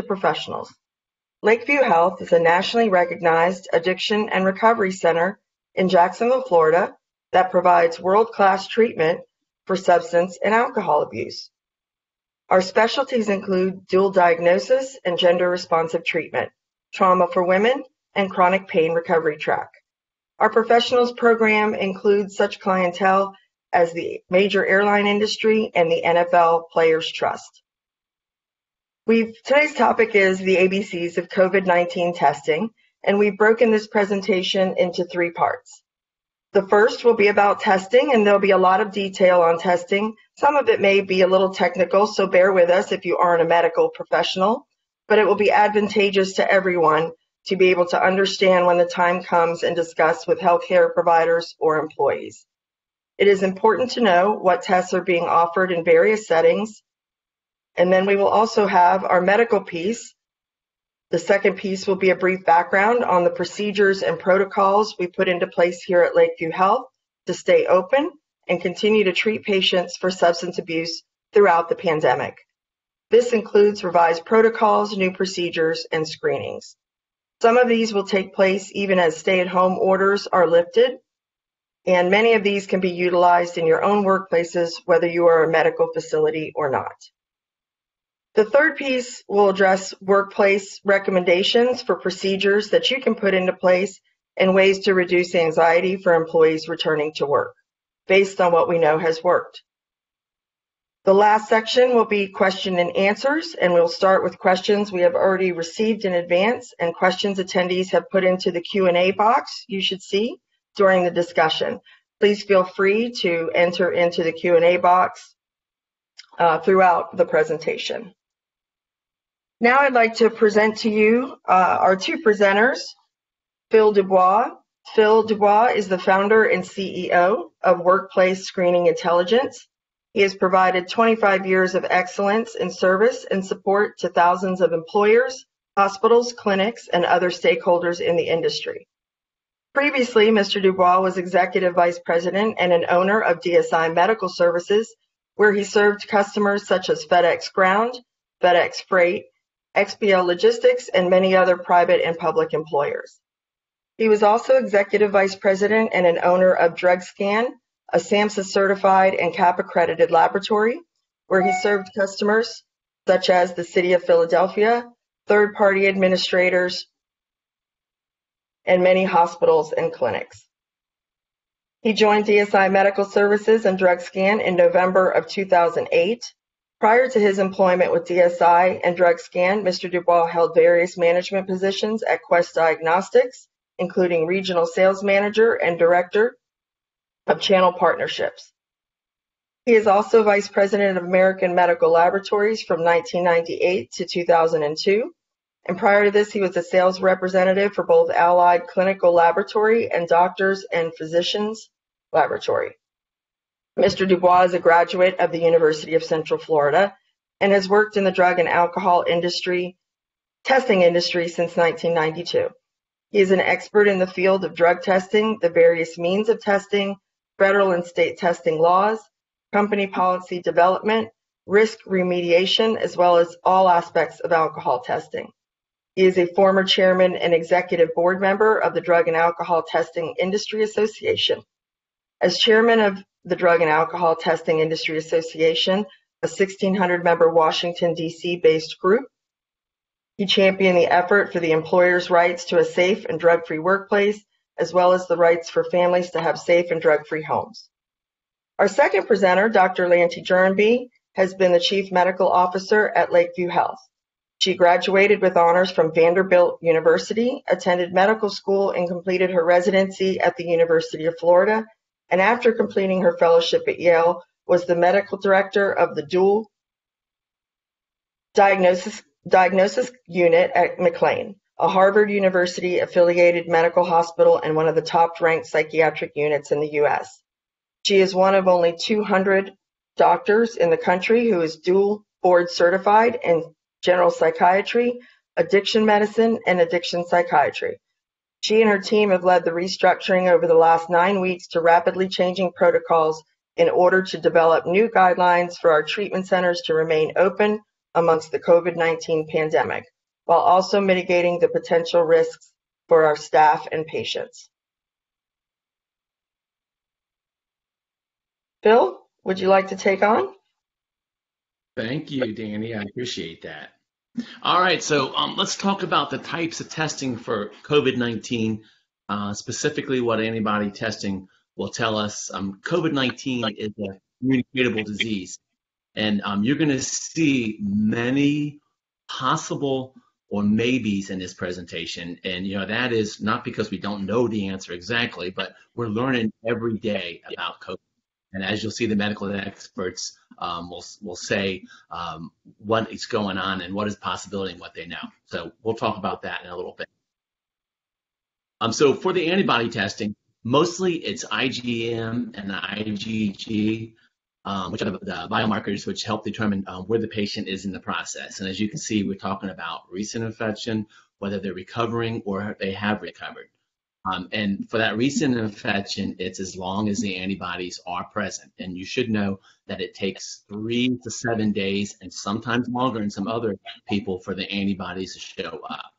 professionals. Lakeview Health is a nationally recognized addiction and recovery center in Jacksonville, Florida that provides world-class treatment for substance and alcohol abuse. Our specialties include dual diagnosis and gender-responsive treatment, trauma for women, and chronic pain recovery track. Our professionals program includes such clientele as the major airline industry and the NFL Players Trust. Today's topic is the ABCs of COVID-19 testing, and we've broken this presentation into three parts. The first will be about testing, and there'll be a lot of detail on testing. Some of it may be a little technical, so bear with us if you aren't a medical professional, but it will be advantageous to everyone to be able to understand when the time comes and discuss with healthcare providers or employees. It is important to know what tests are being offered in various settings. And then we will also have our medical piece, the second piece will be a brief background on the procedures and protocols we put into place here at Lakeview Health to stay open and continue to treat patients for substance abuse throughout the pandemic. This includes revised protocols, new procedures, and screenings. Some of these will take place even as stay-at-home orders are lifted, and many of these can be utilized in your own workplaces, whether you are a medical facility or not. The third piece will address workplace recommendations for procedures that you can put into place and ways to reduce anxiety for employees returning to work, based on what we know has worked. The last section will be question and answers, and we'll start with questions we have already received in advance and questions attendees have put into the Q&A box you should see during the discussion. Please feel free to enter into the Q&A box uh, throughout the presentation. Now I'd like to present to you uh, our two presenters, Phil Dubois. Phil Dubois is the founder and CEO of Workplace Screening Intelligence. He has provided 25 years of excellence in service and support to thousands of employers, hospitals, clinics, and other stakeholders in the industry. Previously, Mr. Dubois was Executive Vice President and an owner of DSI Medical Services, where he served customers such as FedEx Ground, FedEx Freight, XPO Logistics, and many other private and public employers. He was also executive vice president and an owner of DrugScan, a SAMHSA certified and CAP accredited laboratory, where he served customers such as the City of Philadelphia, third party administrators, and many hospitals and clinics. He joined DSI Medical Services and DrugScan in November of 2008 Prior to his employment with DSI and DrugScan, Mr. Dubois held various management positions at Quest Diagnostics, including Regional Sales Manager and Director of Channel Partnerships. He is also Vice President of American Medical Laboratories from 1998 to 2002, and prior to this he was a sales representative for both Allied Clinical Laboratory and Doctors and Physicians Laboratory. Mr. Dubois is a graduate of the University of Central Florida and has worked in the drug and alcohol industry, testing industry since 1992. He is an expert in the field of drug testing, the various means of testing, federal and state testing laws, company policy development, risk remediation, as well as all aspects of alcohol testing. He is a former chairman and executive board member of the Drug and Alcohol Testing Industry Association. As chairman of the Drug and Alcohol Testing Industry Association, a 1,600 member Washington, D.C. based group. He championed the effort for the employer's rights to a safe and drug free workplace, as well as the rights for families to have safe and drug free homes. Our second presenter, Dr. Lanty Jernby, has been the Chief Medical Officer at Lakeview Health. She graduated with honors from Vanderbilt University, attended medical school, and completed her residency at the University of Florida and after completing her fellowship at Yale, was the medical director of the dual diagnosis, diagnosis unit at McLean, a Harvard University affiliated medical hospital and one of the top ranked psychiatric units in the U.S. She is one of only 200 doctors in the country who is dual board certified in general psychiatry, addiction medicine, and addiction psychiatry. She and her team have led the restructuring over the last nine weeks to rapidly changing protocols in order to develop new guidelines for our treatment centers to remain open amongst the COVID-19 pandemic. while also mitigating the potential risks for our staff and patients. Phil, would you like to take on? Thank you, Danny. I appreciate that. All right, so um, let's talk about the types of testing for COVID-19, uh, specifically what antibody testing will tell us. Um, COVID-19 is a communicable disease, and um, you're going to see many possible or maybes in this presentation. And you know that is not because we don't know the answer exactly, but we're learning every day about COVID. And as you'll see, the medical experts um, will, will say um, what is going on and what is possibility and what they know. So we'll talk about that in a little bit. Um, so for the antibody testing, mostly it's IgM and the IgG, um, which are the, the, biomarkers which help determine uh, where the patient is in the process. And as you can see, we're talking about recent infection, whether they're recovering or they have recovered. Um, and for that recent infection, it's as long as the antibodies are present. And you should know that it takes three to seven days and sometimes longer in some other people for the antibodies to show up.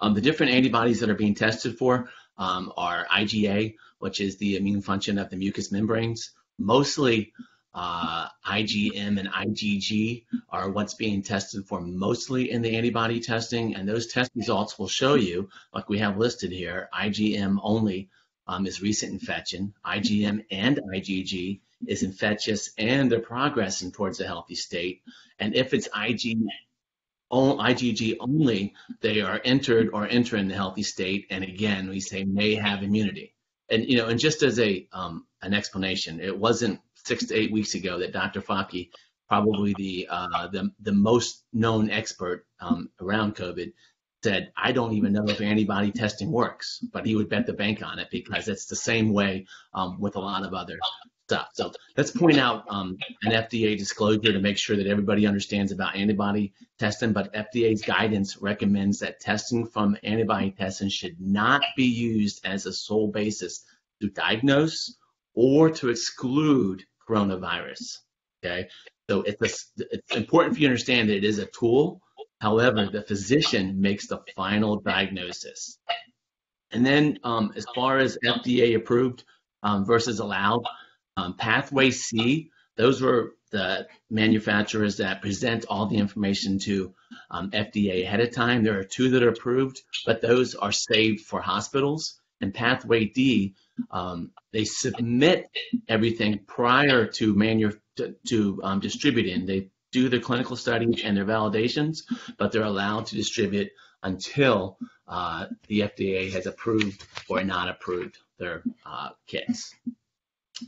Um, the different antibodies that are being tested for um, are IgA, which is the immune function of the mucous membranes. Mostly uh, IgM and IgG are what's being tested for mostly in the antibody testing, and those test results will show you, like we have listed here, IgM only um, is recent infection, IgM and IgG is infectious and they're progressing towards a healthy state, and if it's IG, IgG only, they are entered or entering the healthy state, and again, we say may have immunity. And you know, and just as a um, an explanation, it wasn't six to eight weeks ago that Dr. Fauci, probably the uh, the, the most known expert um, around COVID, said, I don't even know if antibody testing works, but he would bet the bank on it because it's the same way um, with a lot of other stuff. So let's point out um, an FDA disclosure to make sure that everybody understands about antibody testing, but FDA's guidance recommends that testing from antibody testing should not be used as a sole basis to diagnose or to exclude coronavirus. Okay, so it's a, it's important for you to understand that it is a tool. However, the physician makes the final diagnosis. And then, um, as far as FDA approved um, versus allowed, um, Pathway C, those were the manufacturers that present all the information to um, FDA ahead of time. There are two that are approved, but those are saved for hospitals. And Pathway D um, they submit everything prior to manu- to, to um, distributing. They do their clinical studies and their validations, but they're allowed to distribute until uh, the FDA has approved or not approved their uh, kits.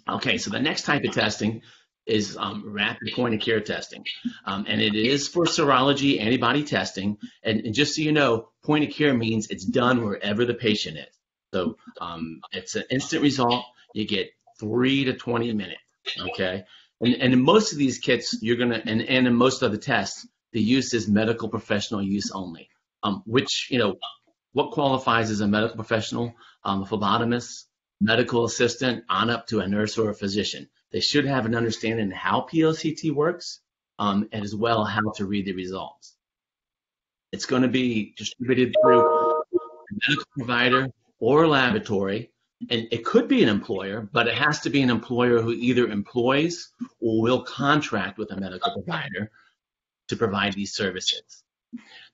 Okay, so the next type of testing is um, rapid point of care testing. Um, and it is for serology antibody testing. And, and, just so you know, point of care means it's done wherever the patient is. So um, it's an instant result. You get three to 20 minutes. Okay. And, and in most of these kits, you're going to, and, and in most of the tests, the use is medical professional use only, um, which, you know, what qualifies as a medical professional? Um, a phlebotomist, medical assistant, on up to a nurse or a physician. They should have an understanding how PLCT works um, and as well how to read the results. It's going to be distributed through a medical provider or laboratory, and it could be an employer, but it has to be an employer who either employs or will contract with a medical provider to provide these services.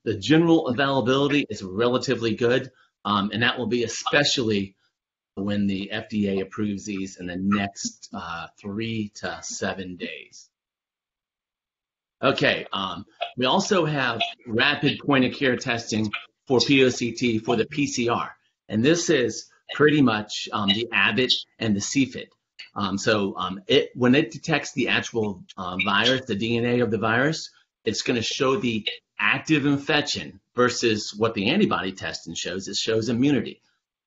The general availability is relatively good, um, and that will be especially when the FDA approves these in the next uh, three to seven days. Okay, um, we also have rapid point of care testing for POCT for the PCR. And this is pretty much um, the Abbott and the Cepheid. Um, so um, it, when it detects the actual uh, virus, the DNA of the virus, it's going to show the active infection versus what the antibody testing shows. It shows immunity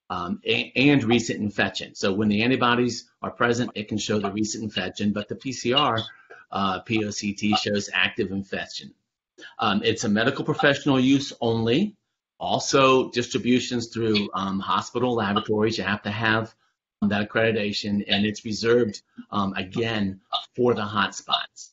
um, and, and, recent infection. So when the antibodies are present, it can show the recent infection, but the PCR uh, POCT shows active infection. Um, it's a medical professional use only. Also, distributions through um, hospital laboratories, you have to have that accreditation, and it's reserved um, again for the hotspots.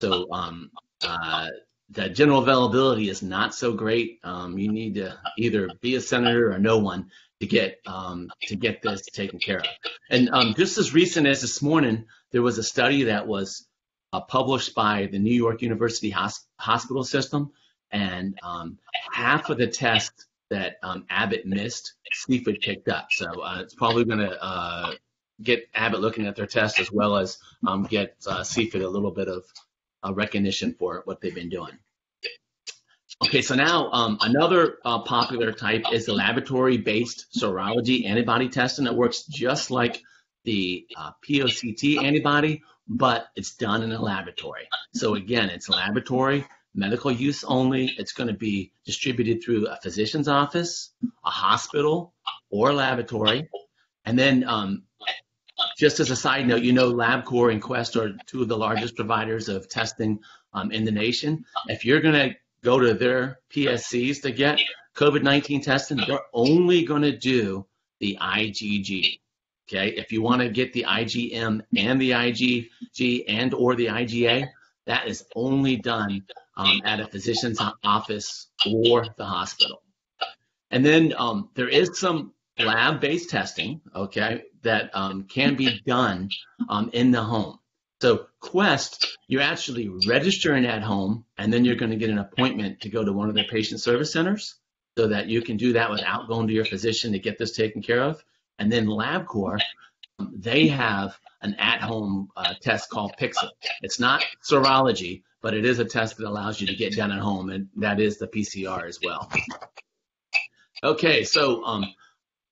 So, um, uh, the general availability is not so great. Um, you need to either be a senator or no one to get um, to get this taken care of. And um, just as recent as this morning, there was a study that was uh, published by the New York University Hos- Hospital System, and um, half of the tests that um, Abbott missed, Cepheid picked up. So uh, it's probably going to uh, get Abbott looking at their tests as well as um, get uh, a little bit of uh, recognition for what they've been doing. Okay, so now um, another uh, popular type is the laboratory-based serology antibody testing that works just like the uh, POCT antibody, but it's done in a laboratory. So again, it's laboratory, medical use only. It's going to be distributed through a physician's office, a hospital, or a laboratory. And then um, just as a side note, you know LabCorp and Quest are two of the largest providers of testing um, in the nation. If you're going to go to their PSCs to get COVID-19 testing, they're only going to do the IgG. Okay, if you want to get the IgM and the IgG and or the IgA, that is only done um, at a physician's office or the hospital. And then um, there is some lab-based testing, okay, that um, can be done um, in the home. So Quest, you're actually registering at home, and then you're going to get an appointment to go to one of their patient service centers so that you can do that without going to your physician to get this taken care of. And then LabCorp, they have an at-home uh, test called Pixel. It's not serology, but it is a test that allows you to get done at home, and that is the PCR as well. Okay, so um,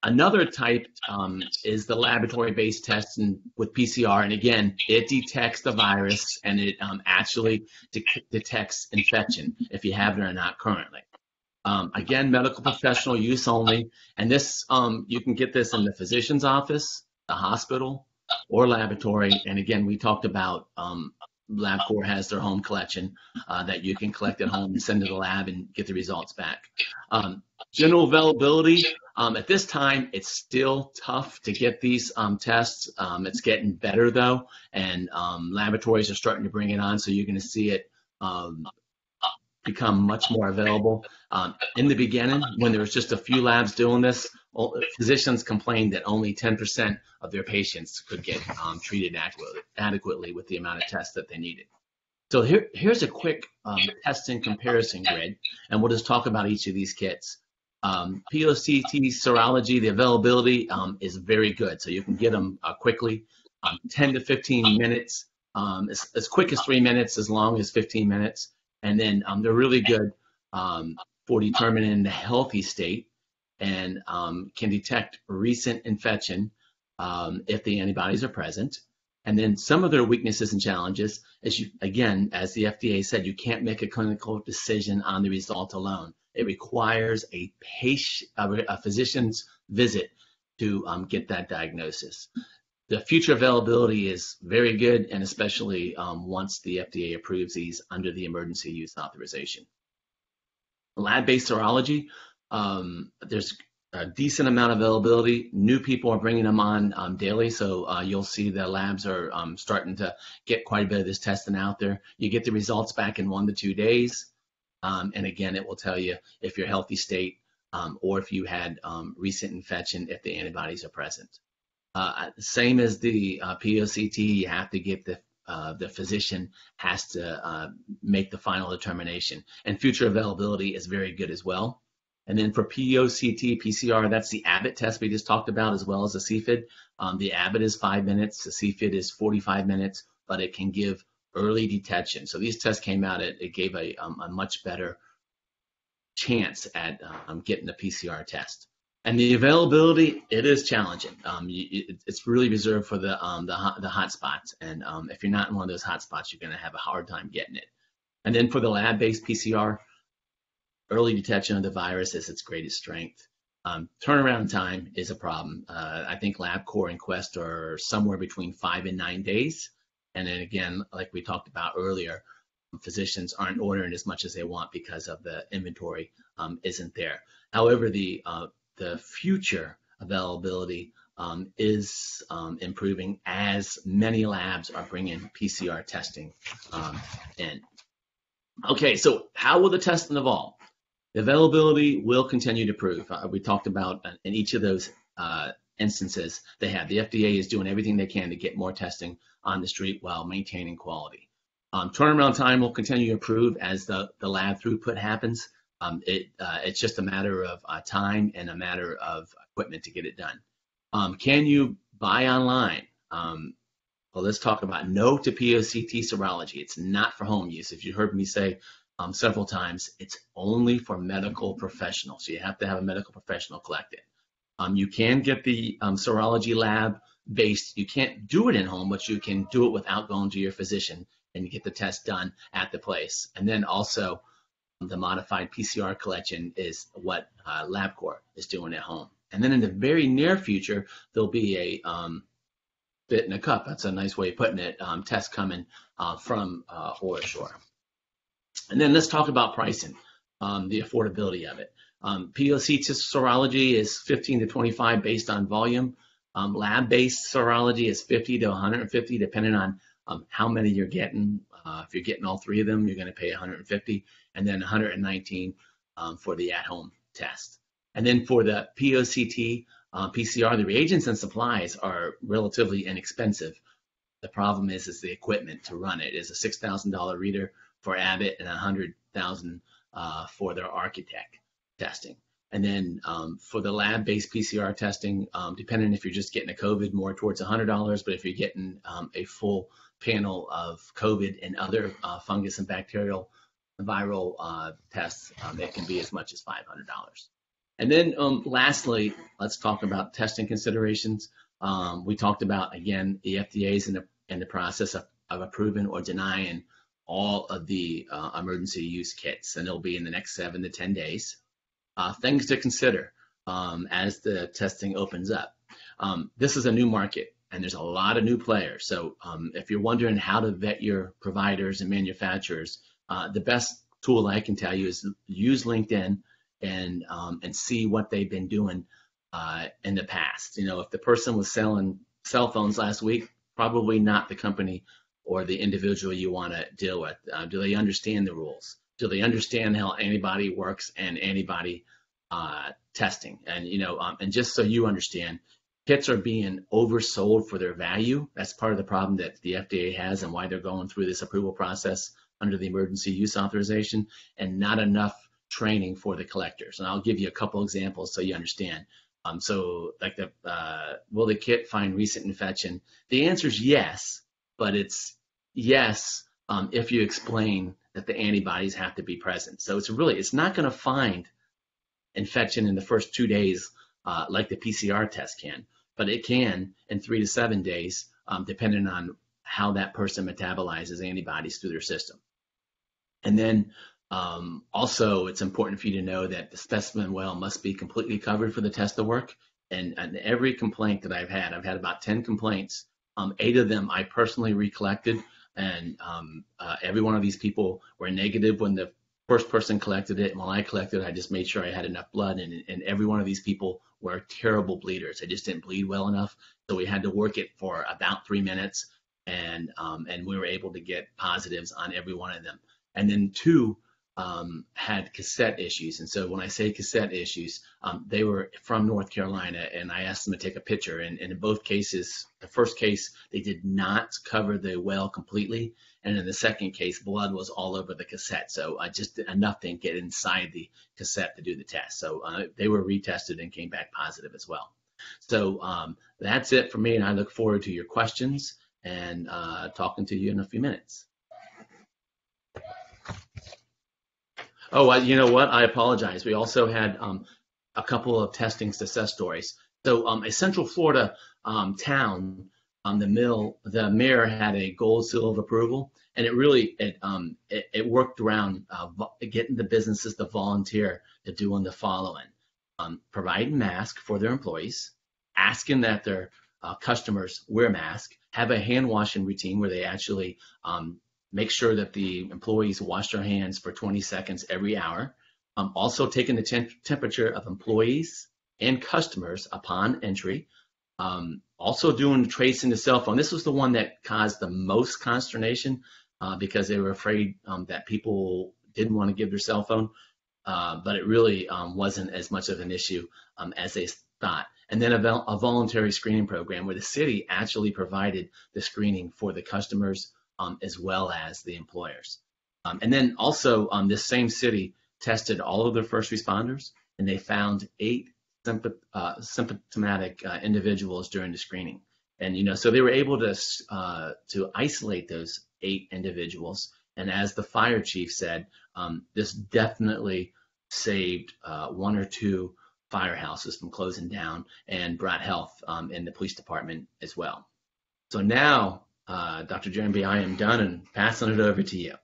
Another type um, is the laboratory-based test and with PCR, and again, it detects the virus and it um, actually de detects infection if you have it or not currently. Um, again, medical professional use only, and this um, you can get this in the physician's office, the hospital, or laboratory. And again, we talked about um, LabCorp has their home collection uh, that you can collect at home and send to the lab and get the results back. Um, general availability, um, at this time, it's still tough to get these um, tests. Um, it's getting better though, and um, laboratories are starting to bring it on, so you're going to see it um, become much more available. in the beginning, when there was just a few labs doing this, physicians complained that only 10% of their patients could get um, treated adequately, adequately, with the amount of tests that they needed. So here, here's a quick um, testing comparison grid, and we'll just talk about each of these kits. Um, POCT serology, the availability um, is very good, so you can get them uh, quickly, um, 10 to 15 minutes, um, as, as, quick as three minutes, as long as 15 minutes, and then they're really good for determining the healthy state and um, can detect recent infection um, if the antibodies are present. And then some of their weaknesses and challenges, as you, again, as the FDA said, you can't make a clinical decision on the result alone. It requires a patient, a physician's visit to um, get that diagnosis. The future availability is very good, and especially um, once the FDA approves these under the emergency use authorization. Lab-based serology, um, there's a decent amount of availability. New people are bringing them on um, daily, so uh, you'll see the labs are um, starting to get quite a bit of this testing out there. You get the results back in one to two days, um, and again, it will tell you if you're healthy state um, or if you had um, recent infection if the antibodies are present. Uh, same as the uh, POCT, you have to get the uh, the physician has to uh, make the final determination. And future availability is very good as well. And then for POCT, PCR, that's the Abbott test we just talked about, as well as the Cepheid. Um, the Abbott is five minutes, the Cepheid is 45 minutes, but it can give early detection. So these tests came out, it, it gave a, um, a much better chance at um, getting the PCR test. And the availability, it is challenging. Um, you, it's really reserved for the um, the, hot, the hot spots. And um, if you're not in one of those hot spots, you're going to have a hard time getting it. And then for the lab-based PCR, early detection of the virus is its greatest strength. Um, turnaround time is a problem. Uh, I think LabCorp and Quest are somewhere between five and nine days. And then again, like we talked about earlier, physicians aren't ordering as much as they want because of the inventory um, isn't there. However, the uh, the future availability um, is um, improving as many labs are bringing PCR testing um, in. Okay, so how will the testing evolve? The availability will continue to prove. Uh, we talked about uh, in each of those uh, instances they have. The FDA is doing everything they can to get more testing on the street while maintaining quality. Um, turnaround time will continue to improve as the, the lab throughput happens. Um, it, uh, it's just a matter of uh, time and a matter of equipment to get it done. Um, can you buy online? Um, well, let's talk about no to POCT serology. It's not for home use. If you heard me say um, several times, it's only for medical professionals. So you have to have a medical professional collect it. Um, you can get the um, serology lab based. You can't do it in home, but you can do it without going to your physician and you get the test done at the place. And then also the modified PCR collection is what uh, LabCorp is doing at home. And then in the very near future, there'll be a um, fit in a cup. That's a nice way of putting it. Um, test coming uh, from uh, OraSure. And then let's talk about pricing, um, the affordability of it. Um, POC serology is 15 to 25 based on volume. Um, lab-based serology is 50 to 150 depending on um, how many you're getting. Uh, if you're getting all three of them, you're going to pay 150, and then 119 um, for the at-home test. And then for the POCT uh, PCR, the reagents and supplies are relatively inexpensive. The problem is, is the equipment to run it is a $6,000 reader for Abbott and 100,000 uh, for their Architect testing. And then um, for the lab-based PCR testing, um, depending if you're just getting a COVID, more towards $100. But if you're getting um, a full panel of COVID and other uh, fungus and bacterial viral uh, tests, um, it can be as much as $500. And then um, lastly, let's talk about testing considerations. Um, we talked about, again, the FDA's in the, in the process of, of approving or denying all of the uh, emergency use kits, and it'll be in the next seven to 10 days. Uh, things to consider um, as the testing opens up. Um, this is a new market and there's a lot of new players. So um, if you're wondering how to vet your providers and manufacturers, uh, the best tool I can tell you is use LinkedIn and um, and see what they've been doing uh, in the past. You know, if the person was selling cell phones last week, probably not the company or the individual you want to deal with. Uh, do they understand the rules? Do they understand how antibody works and antibody uh, testing? And you know, um, and just so you understand, kits are being oversold for their value. That's part of the problem that the FDA has and why they're going through this approval process under the emergency use authorization and not enough training for the collectors. And I'll give you a couple examples so you understand. Um, so like the, uh, will the kit find recent infection? The answer is yes, but it's yes um, if you explain that the antibodies have to be present. So it's really, it's not going to find infection in the first two days uh, like the PCR test can, but it can in three to seven days, um, depending on how that person metabolizes antibodies through their system. And then um, also, it's important for you to know that the specimen well must be completely covered for the test to work. And, and every complaint that I've had, I've had about 10 complaints. Um, eight of them I personally recollected, and um, uh, every one of these people were negative when the first person collected it. And while I collected it, I just made sure I had enough blood. And, and every one of these people were terrible bleeders. They just didn't bleed well enough. So we had to work it for about three minutes, and um, and we were able to get positives on every one of them. And then two, um, had cassette issues. And so when I say cassette issues, um, they were from North Carolina, and I asked them to take a picture. And, and, in both cases, the first case, they did not cover the well completely. And in the second case, blood was all over the cassette. So I just enough didn't get inside the cassette to do the test. So uh, they were retested and came back positive as well. So um, that's it for me, and I look forward to your questions and uh, talking to you in a few minutes. Oh, you know what? I apologize. We also had um, a couple of testing success stories. So, um, a Central Florida um, town, um, the mill, the mayor had a gold seal of approval, and it really it um, it, it, worked around uh, getting the businesses to volunteer to doing the following: um, providing masks for their employees, asking that their uh, customers wear masks, have a hand washing routine where they actually um, make sure that the employees wash their hands for 20 seconds every hour. Um, also taking the temp temperature of employees and customers upon entry. Um, also doing tracing the cell phone. This was the one that caused the most consternation uh, because they were afraid um, that people didn't want to give their cell phone, uh, but it really um, wasn't as much of an issue um, as they thought. And then a, a, voluntary screening program where the city actually provided the screening for the customers um, as well as the employers. Um, and then also, um, this same city tested all of their first responders, and they found eight uh, symptomatic uh, individuals during the screening. And you know, so they were able to uh, to isolate those eight individuals. And as the fire chief said, um, this definitely saved uh, one or two firehouses from closing down and brought health um, in the police department as well. So now, uh, Dr. Jeremy, I am done and passing it over to you.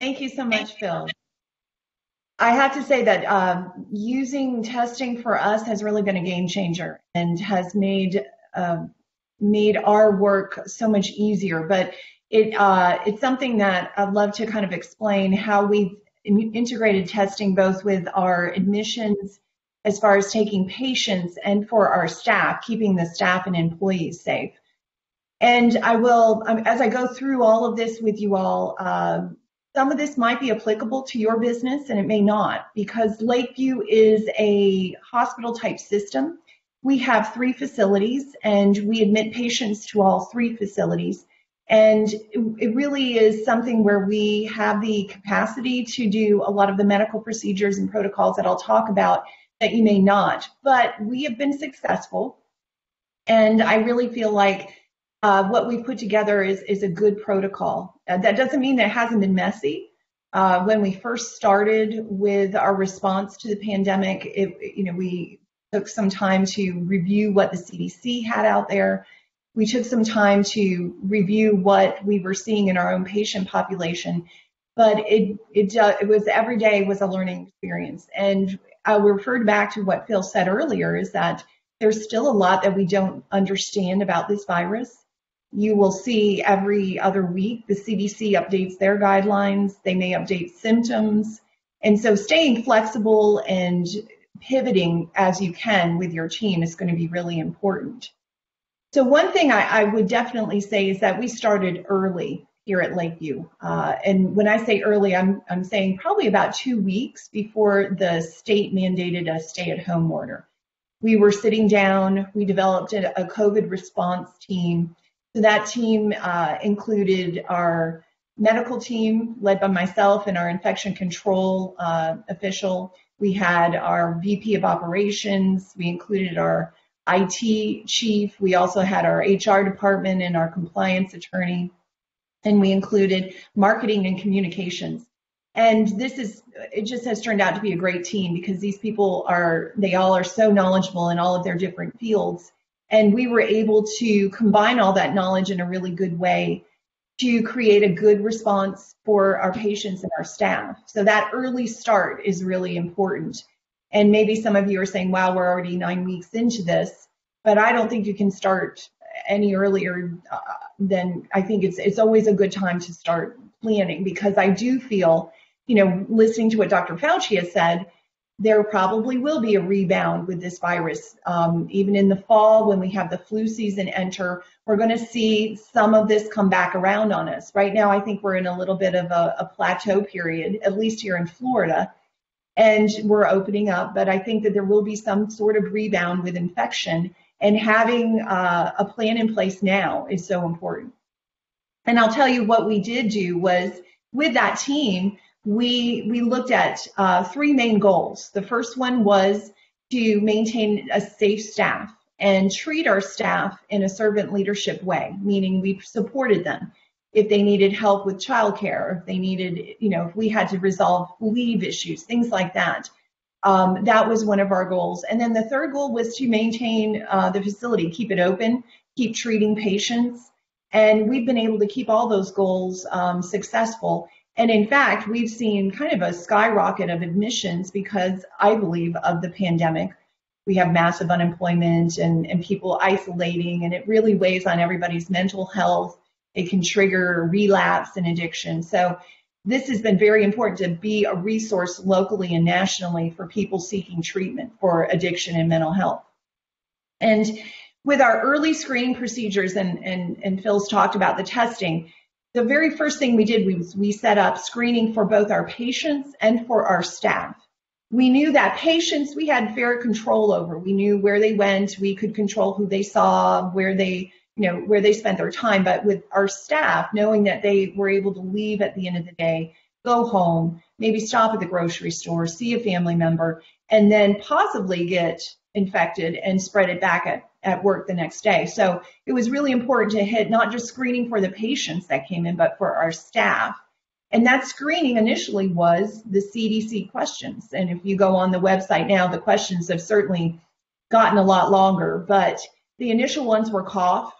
Thank you so much, Phil. I have to say that um, using testing for us has really been a game changer and has made uh, made our work so much easier. But it uh, it's something that I'd love to kind of explain how we've integrated testing both with our admissions as far as taking patients and for our staff, keeping the staff and employees safe. And I will, um, as I go through all of this with you all, uh, some of this might be applicable to your business and it may not because Lakeview is a hospital type system. We have three facilities and we admit patients to all three facilities. And it really is something where we have the capacity to do a lot of the medical procedures and protocols that I'll talk about that you may not. But we have been successful. And I really feel like uh, what we put together is, is a good protocol. Uh, that doesn't mean that it hasn't been messy. Uh, when we first started with our response to the pandemic, it, you know, we took some time to review what the CDC had out there. We took some time to review what we were seeing in our own patient population, but it it, uh, it was every day was a learning experience. And I referred back to what Phil said earlier: is that there's still a lot that we don't understand about this virus you will see every other week the CDC updates their guidelines. They may update symptoms. And so staying flexible and pivoting as you can with your team is going to be really important. So one thing I, I would definitely say is that we started early here at Lakeview. Uh, and when I say early, I'm, I'm saying probably about two weeks before the state mandated a stay at home order. We were sitting down, we developed a, a COVID response team that team uh, included our medical team led by myself and our infection control uh, official. We had our VP of operations. We included our IT chief. We also had our HR department and our compliance attorney. And we included marketing and communications. And this is, it just has turned out to be a great team because these people are, they all are so knowledgeable in all of their different fields. And we were able to combine all that knowledge in a really good way to create a good response for our patients and our staff. So that early start is really important. And maybe some of you are saying, wow, we're already nine weeks into this, but I don't think you can start any earlier uh, than I think it's, it's always a good time to start planning because I do feel, you know, listening to what Dr. Fauci has said, there probably will be a rebound with this virus. Um, even in the fall, when we have the flu season enter, we're going to see some of this come back around on us. Right now, I think we're in a little bit of a, a plateau period, at least here in Florida, and we're opening up. But I think that there will be some sort of rebound with infection, and having uh, a plan in place now is so important. And I'll tell you what we did do was with that team, we we looked at uh, three main goals. The first one was to maintain a safe staff and treat our staff in a servant leadership way, meaning we supported them if they needed help with childcare, if they needed, you know, if we had to resolve leave issues, things like that. Um, that was one of our goals. And then the third goal was to maintain uh, the facility, keep it open, keep treating patients. And we've been able to keep all those goals um, successful. And in fact, we've seen kind of a skyrocket of admissions because I believe of the pandemic. We have massive unemployment and, and people isolating, and it really weighs on everybody's mental health. It can trigger relapse and addiction. So, this has been very important to be a resource locally and nationally for people seeking treatment for addiction and mental health. And with our early screening procedures, and, and, and Phil's talked about the testing, the very first thing we did was we set up screening for both our patients and for our staff. We knew that patients we had fair control over. We knew where they went, we could control who they saw, where they, you know, where they spent their time. But with our staff, knowing that they were able to leave at the end of the day, go home, maybe stop at the grocery store, see a family member, and then possibly get infected and spread it back at, at work the next day. So it was really important to hit not just screening for the patients that came in, but for our staff. And that screening initially was the CDC questions. And if you go on the website now, the questions have certainly gotten a lot longer, but the initial ones were cough,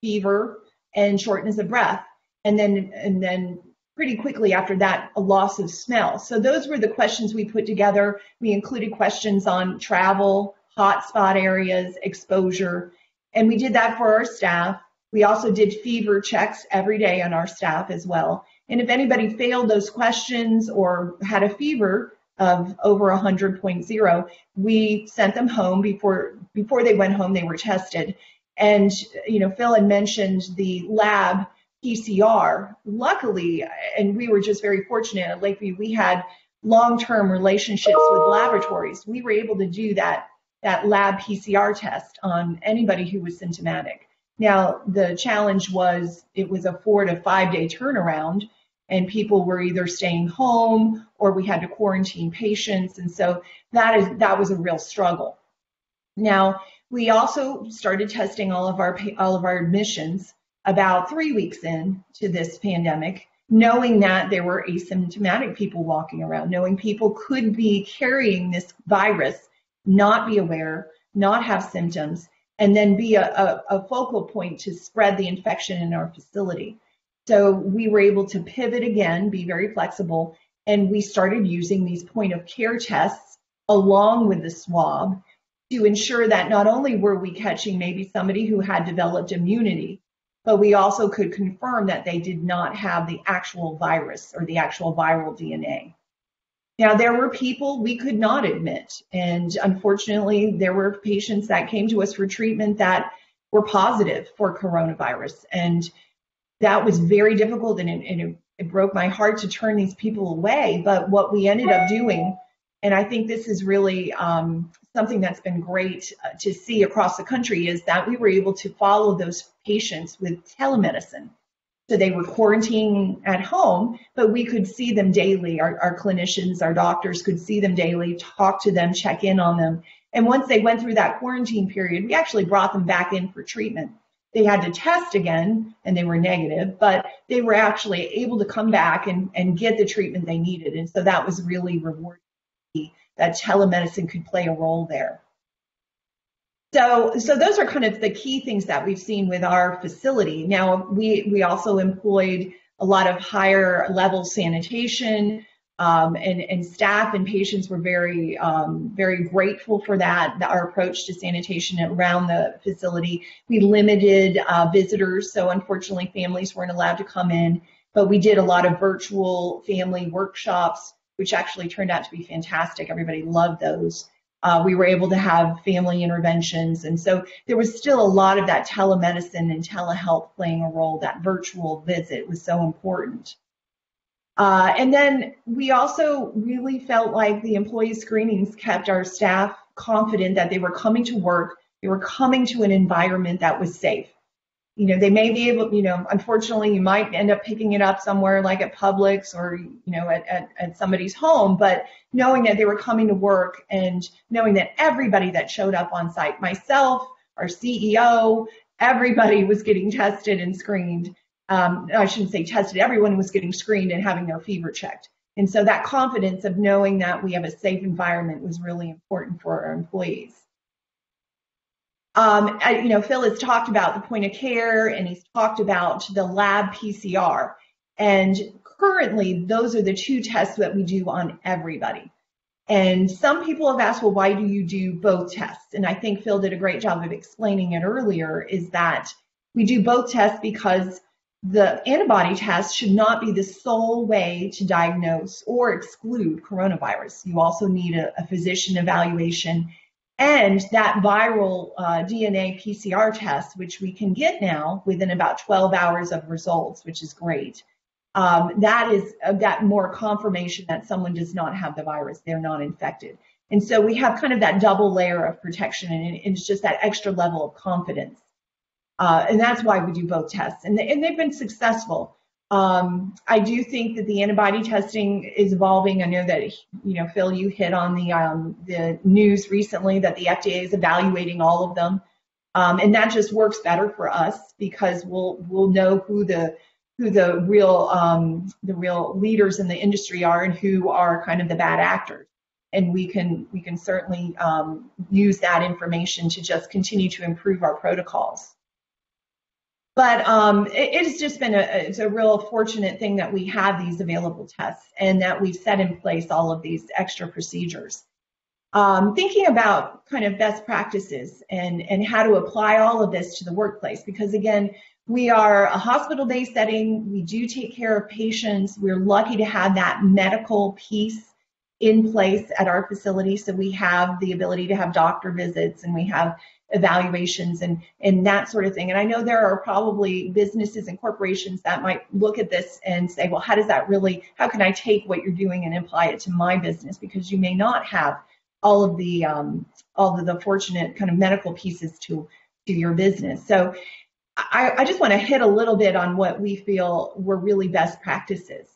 fever, and shortness of breath. And then, and then pretty quickly after that, a loss of smell. So those were the questions we put together. We included questions on travel, hotspot areas, exposure, and we did that for our staff. We also did fever checks every day on our staff as well. And if anybody failed those questions or had a fever of over 100.0, we sent them home before before they went home. They were tested. And you know, Phil had mentioned the lab PCR. Luckily, and we were just very fortunate at Lakeview, we had long-term relationships with laboratories. We were able to do that that lab PCR test on anybody who was symptomatic. Now, the challenge was it was a four to five day turnaround, and people were either staying home or we had to quarantine patients. And so that is that was a real struggle. Now, we also started testing all of our all of our admissions about three weeks in to this pandemic, knowing that there were asymptomatic people walking around, knowing people could be carrying this virus not be aware, not have symptoms, and then be a, a, a, focal point to spread the infection in our facility. So we were able to pivot again, be very flexible, and we started using these point of care tests along with the swab to ensure that not only were we catching maybe somebody who had developed immunity, but we also could confirm that they did not have the actual virus or the actual viral DNA. Now, there were people we could not admit. And unfortunately, there were patients that came to us for treatment that were positive for coronavirus. And that was very difficult and, it, and it, it broke my heart to turn these people away. But what we ended up doing, and I think this is really um, something that's been great uh, to see across the country, is that we were able to follow those patients with telemedicine. So they were quarantining at home, but we could see them daily. Our, our clinicians, our doctors could see them daily, talk to them, check in on them. And once they went through that quarantine period, we actually brought them back in for treatment. They had to test again and they were negative, but they were actually able to come back and, and get the treatment they needed. And so that was really rewarding that telemedicine could play a role there. So, so those are kind of the key things that we've seen with our facility. Now, we, we also employed a lot of higher level sanitation, um, and, and staff and patients were very, um, very grateful for that, our approach to sanitation around the facility. We limited uh, visitors, so unfortunately families weren't allowed to come in, but we did a lot of virtual family workshops, which actually turned out to be fantastic. Everybody loved those. Uh, we were able to have family interventions. And so there was still a lot of that telemedicine and telehealth playing a role. That virtual visit was so important. Uh, and then we also really felt like the employee screenings kept our staff confident that they were coming to work, they were coming to an environment that was safe you know, they may be able, you know, unfortunately, you might end up picking it up somewhere like at Publix or, you know, at, at, at somebody's home, but knowing that they were coming to work and knowing that everybody that showed up on site, myself, our CEO, everybody was getting tested and screened. Um, I shouldn't say tested, everyone was getting screened and having their fever checked. And so that confidence of knowing that we have a safe environment was really important for our employees. Um, I, you know, Phil has talked about the point of care and he's talked about the lab PCR. And currently, those are the two tests that we do on everybody. And some people have asked, well, why do you do both tests? And I think Phil did a great job of explaining it earlier is that we do both tests because the antibody test should not be the sole way to diagnose or exclude coronavirus. You also need a, a physician evaluation and that viral uh, DNA PCR test, which we can get now within about 12 hours of results, which is great. Um, that is uh, that more confirmation that someone does not have the virus, they're not infected. And so we have kind of that double layer of protection, and it's just that extra level of confidence. Uh, and that's why we do both tests, and, they, and they've been successful. Um, I do think that the antibody testing is evolving. I know that you know Phil, you hit on the um, the news recently that the FDA is evaluating all of them, um, and that just works better for us because we'll we'll know who the who the real um, the real leaders in the industry are and who are kind of the bad actors, and we can we can certainly um, use that information to just continue to improve our protocols. But um, it, has just been a, it's a real fortunate thing that we have these available tests and that we've set in place all of these extra procedures. Um, thinking about kind of best practices and, and how to apply all of this to the workplace, because again, we are a hospital-based setting. We do take care of patients. We're lucky to have that medical piece in place at our facility. So we have the ability to have doctor visits and we have evaluations and, and that sort of thing. And I know there are probably businesses and corporations that might look at this and say, well, how does that really, how can I take what you're doing and apply it to my business? Because you may not have all of the, um, all of the fortunate kind of medical pieces to, to your business. So I, I just want to hit a little bit on what we feel were really best practices.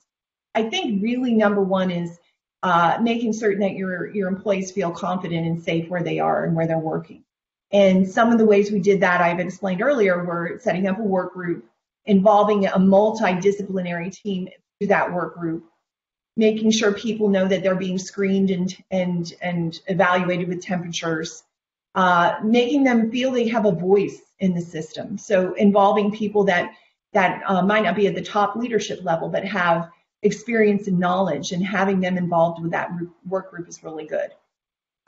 I think really number one is uh, making certain that your your employees feel confident and safe where they are and where they're working. And some of the ways we did that I've explained earlier were setting up a work group, involving a multidisciplinary team to that work group, making sure people know that they're being screened and and and evaluated with temperatures, uh, making them feel they have a voice in the system. So involving people that that uh, might not be at the top leadership level, but have experience and knowledge, and having them involved with that work group is really good.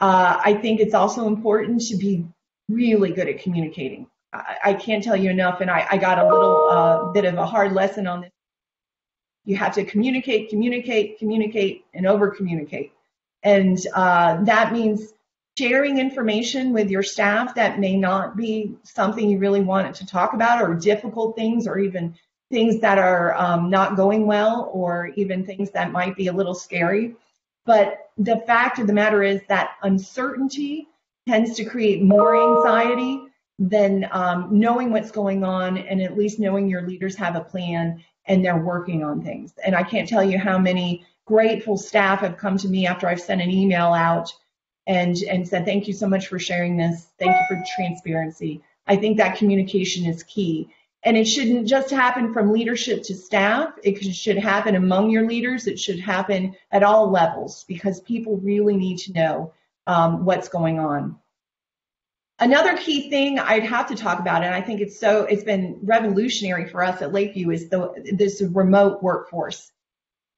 Uh, I think it's also important to be really good at communicating. I, I can't tell you enough, and I, I got a little uh, bit of a hard lesson on this. You have to communicate, communicate, communicate, and over communicate. And uh, that means sharing information with your staff that may not be something you really wanted to talk about, or difficult things, or even things that are um, not going well, or even things that might be a little scary. But the fact of the matter is that uncertainty tends to create more anxiety than um, knowing what's going on and at least knowing your leaders have a plan and they're working on things. And I can't tell you how many grateful staff have come to me after I've sent an email out and, and said, thank you so much for sharing this. Thank you for transparency. I think that communication is key. And it shouldn't just happen from leadership to staff. It should happen among your leaders. It should happen at all levels because people really need to know um, what's going on. Another key thing I'd have to talk about, and I think it's so it's been revolutionary for us at Lakeview, is the this remote workforce.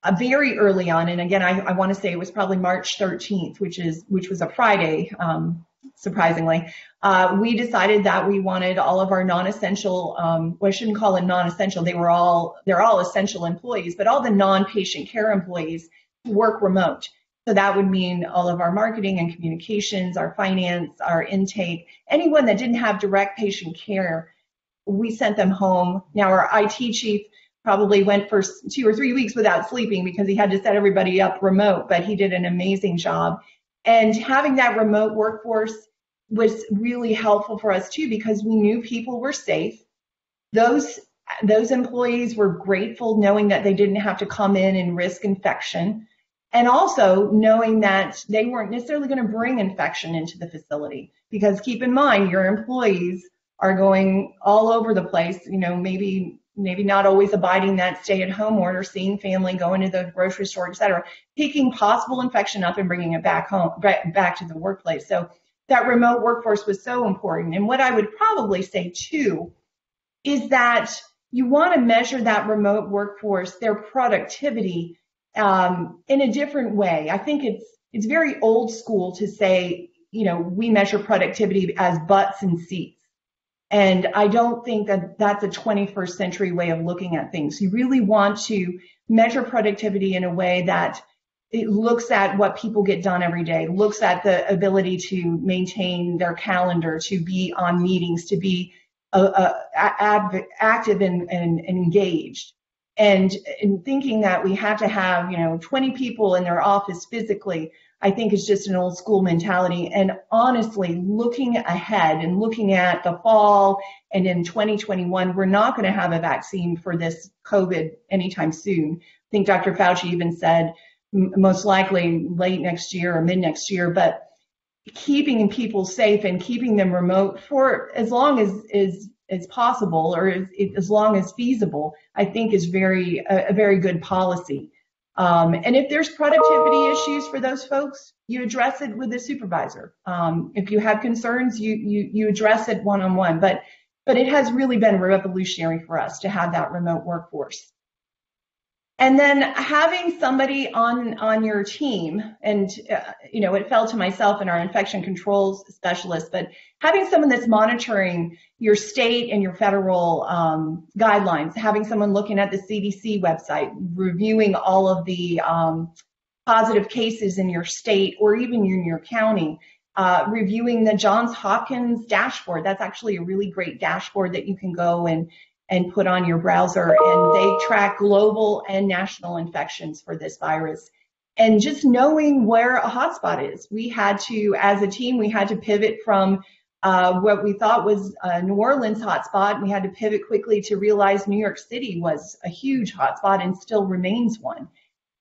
Uh, very early on, and again, I, I want to say it was probably March 13th, which is which was a Friday, um, surprisingly. Uh, we decided that we wanted all of our non-essential, um, well, I shouldn't call it non-essential. They were all they're all essential employees, but all the non-patient care employees to work remote. So that would mean all of our marketing and communications, our finance, our intake, anyone that didn't have direct patient care, we sent them home. Now our IT chief probably went for two or three weeks without sleeping because he had to set everybody up remote, but he did an amazing job. And having that remote workforce was really helpful for us too because we knew people were safe. Those those employees were grateful knowing that they didn't have to come in and risk infection and also knowing that they weren't necessarily going to bring infection into the facility. Because keep in mind your employees are going all over the place you know maybe maybe not always abiding that stay at home order seeing family going to the grocery store etc picking possible infection up and bringing it back home back to the workplace. So that remote workforce was so important. And what i would probably say too is that you want to measure that remote workforce their productivity um, in a different way. I think it's it's very old school to say, you know, we measure productivity as butts and seats. And I don't think that that's a 21st century way of looking at things. You really want to measure productivity in a way that it looks at what people get done every day, looks at the ability to maintain their calendar, to be on meetings, to be uh, uh, active and, and, and, engaged. And in thinking that we have to have, you know, 20 people in their office physically, I think is just an old school mentality. And honestly, looking ahead and looking at the fall and in 2021, we're not going to have a vaccine for this COVID anytime soon. I think Dr. Fauci even said most likely late next year or mid next year, but keeping people safe and keeping them remote for as long as is as possible or as, as long as feasible, I think is very a, a very good policy. Um, and if there's productivity issues for those folks, you address it with the supervisor. Um, if you have concerns, you you you address it one on one. But but it has really been revolutionary for us to have that remote workforce. And then having somebody on on your team, and uh, you know, it fell to myself and our infection controls specialist, but having someone that's monitoring your state and your federal um, guidelines, having someone looking at the CDC website, reviewing all of the um, positive cases in your state or even in your county, uh, reviewing the Johns Hopkins dashboard. That's actually a really great dashboard that you can go and and put on your browser. And they track global and national infections for this virus. And just knowing where a hotspot is, we had to, as a team, we had to pivot from uh, what we thought was New Orleans hotspot. We had to pivot quickly to realize New York City was a huge hotspot and still remains one.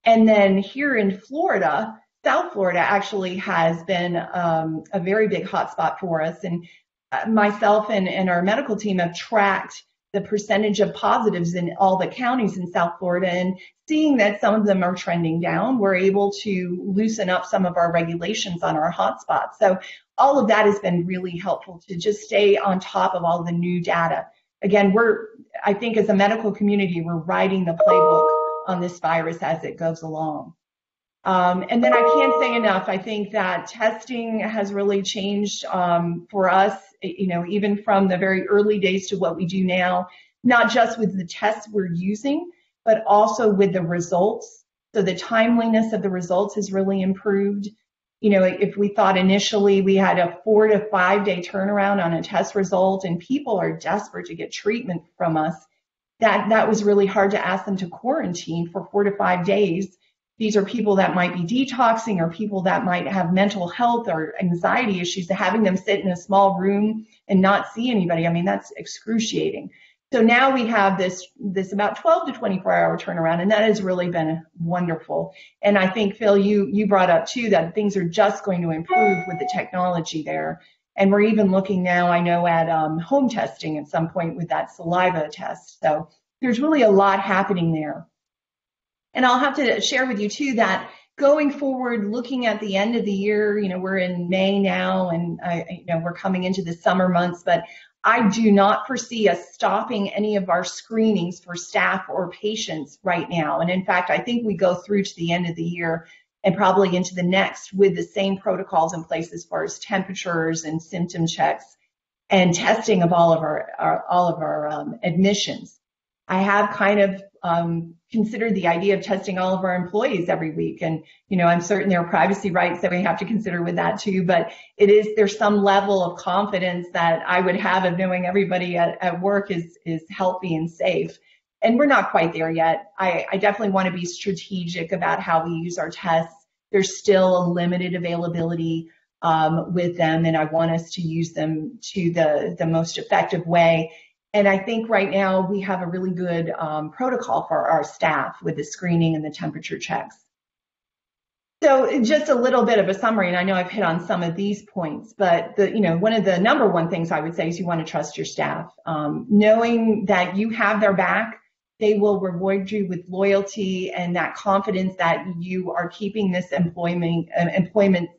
And then here in Florida, South Florida actually has been um, a very big hotspot for us. And uh, myself and, and our medical team have tracked the percentage of positives in all the counties in South Florida and seeing that some of them are trending down, we're able to loosen up some of our regulations on our hotspots. So all of that has been really helpful to just stay on top of all the new data. Again, we're, I think as a medical community, we're writing the playbook on this virus as it goes along. Um, and then I can't say enough. I think that testing has really changed um, for us, Eh, you know, even from the very early days to what we do now, not just with the tests we're using, but also with the results. So the timeliness of the results has really improved. You know, if we thought initially we had a four to five day turnaround on a test result and people are desperate to get treatment from us, that, that was really hard to ask them to quarantine for four to five days these are people that might be detoxing or people that might have mental health or anxiety issues. Having them sit in a small room and not see anybody, I mean, that's excruciating. So now we have this this about 12 to 24 hour turnaround, and that has really been wonderful. And I think Phil, you you brought up too that things are just going to improve with the technology there. And we're even looking now, I know, at um, home testing at some point with that saliva test. So there's really a lot happening there. And I'll have to share with you too that going forward, looking at the end of the year, you know, we're in May now and I, you know, we're coming into the summer months, but I do not foresee us stopping any of our screenings for staff or patients right now. And in fact, I think we go through to the end of the year and probably into the next with the same protocols in place as far as temperatures and symptom checks and testing of all of our, our all of our um, admissions. I have kind of um, considered the idea of testing all of our employees every week. And, you know, I'm certain there are privacy rights that we have to consider with that too, but it is, there's some level of confidence that I would have of knowing everybody at, at work is, is healthy and safe. And we're not quite there yet. I, I definitely want to be strategic about how we use our tests. There's still a limited availability um, with them, and I want us to use them to the, the most effective way and I think right now we have a really good um, protocol for our staff with the screening and the temperature checks. So just a little bit of a summary, and I know I've hit on some of these points, but the, you know, one of the number one things I would say is you want to trust your staff. Um, knowing that you have their back, they will reward you with loyalty and that confidence that you are keeping this employment uh, employment